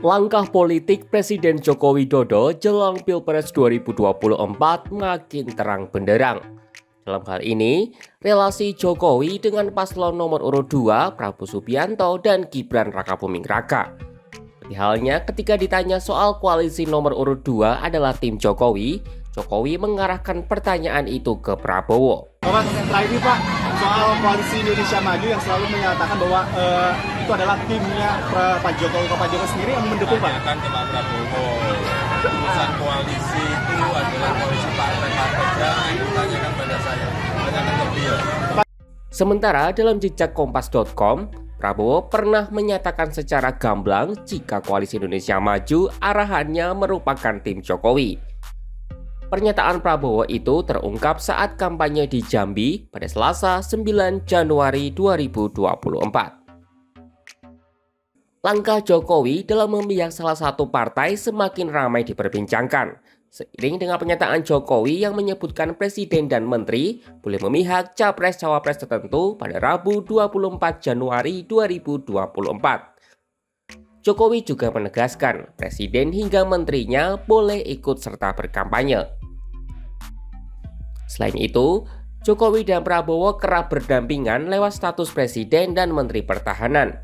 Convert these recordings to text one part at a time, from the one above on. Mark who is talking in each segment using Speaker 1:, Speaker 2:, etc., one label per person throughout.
Speaker 1: Langkah politik Presiden Joko Widodo jelang Pilpres 2024 makin terang benderang. Dalam hal ini, relasi Jokowi dengan paslon nomor urut 2 Prabowo Subianto dan Gibran Rakabuming Raka. Seperti halnya ketika ditanya soal koalisi nomor urut 2 adalah tim Jokowi, Jokowi mengarahkan pertanyaan itu ke Prabowo.
Speaker 2: Setelah ini Pak, soal koalisi Indonesia Maju yang selalu menyatakan bahwa uh, itu adalah timnya Pak Jokowi, Pak Jokowi sendiri yang mendukung Pak.
Speaker 3: Tanyakan ke Pak Prabowo. Urusan koalisi itu adalah koalisi partai-partai. Jangan ditanyakan pada saya, tanyakan ke beliau.
Speaker 1: Sementara dalam jejak kompas.com, Prabowo pernah menyatakan secara gamblang jika koalisi Indonesia Maju arahannya merupakan tim Jokowi. Pernyataan Prabowo itu terungkap saat kampanye di Jambi pada Selasa 9 Januari 2024. Langkah Jokowi dalam memihak salah satu partai semakin ramai diperbincangkan. Seiring dengan pernyataan Jokowi yang menyebutkan presiden dan menteri boleh memihak capres-cawapres tertentu pada Rabu 24 Januari 2024. Jokowi juga menegaskan presiden hingga menterinya boleh ikut serta berkampanye. Selain itu, Jokowi dan Prabowo kerap berdampingan lewat status presiden dan menteri pertahanan.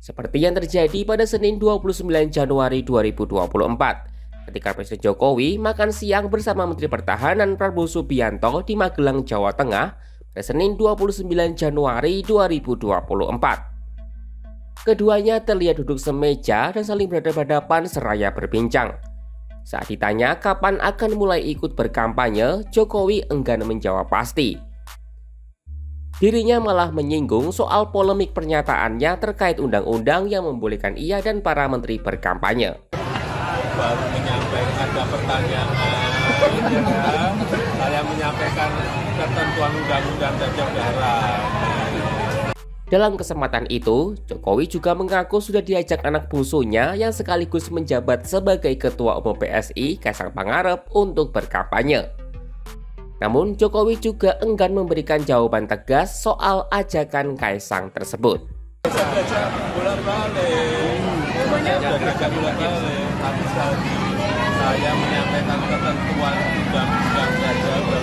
Speaker 1: Seperti yang terjadi pada Senin 29 Januari 2024, ketika Presiden Jokowi makan siang bersama Menteri Pertahanan Prabowo Subianto di Magelang, Jawa Tengah pada Senin 29 Januari 2024. Keduanya terlihat duduk semeja dan saling berhadapan-hadapan seraya berbincang. Saat ditanya kapan akan mulai ikut berkampanye, Jokowi enggan menjawab pasti. Dirinya malah menyinggung soal polemik pernyataannya terkait undang-undang yang membolehkan ia dan para menteri berkampanye.
Speaker 3: Baru menyampaikan ada pertanyaan, ya, saya menyampaikan ketentuan undang-undang saja
Speaker 1: dalam kesempatan itu, Jokowi juga mengaku sudah diajak anak bungsunya yang sekaligus menjabat sebagai Ketua Umum PSI, Kaisang Pangarep, untuk berkampanye. Namun, Jokowi juga enggan memberikan jawaban tegas soal ajakan Kaisang tersebut.
Speaker 3: saya menyampaikan ketentuan undang-undang